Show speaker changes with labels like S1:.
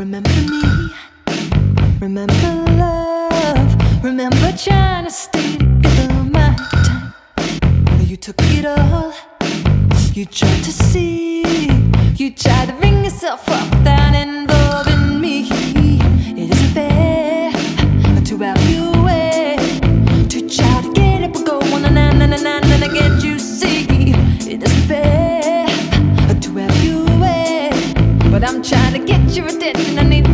S1: Remember me, remember love, remember trying to stay together my time. You took it all, you tried to see, you tried to bring yourself up without involving me. It isn't fair to have you. but I'm trying to get your attention. I need